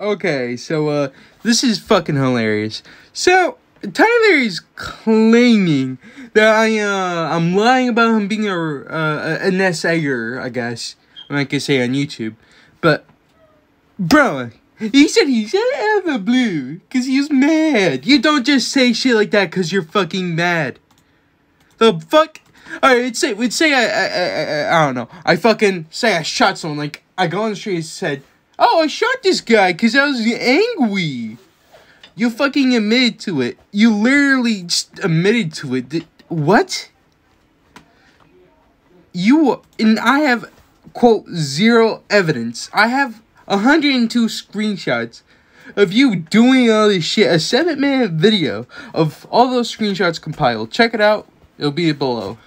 Okay, so uh this is fucking hilarious. So Tyler is claiming that I uh I'm lying about him being a uh, a nest egger, I guess. I say on YouTube. But bro, he said he said out of the blue because he was mad. You don't just say shit like that because you're fucking mad. The fuck? Alright, say, would say I, I, I, I, don't know. I fucking say I shot someone. Like, I go on the street and said, Oh, I shot this guy because I was angry. You fucking admitted to it. You literally just admitted to it. Did, what? You, and I have, quote, zero evidence. I have 102 screenshots of you doing all this shit. A seven minute video of all those screenshots compiled. Check it out. It'll be below.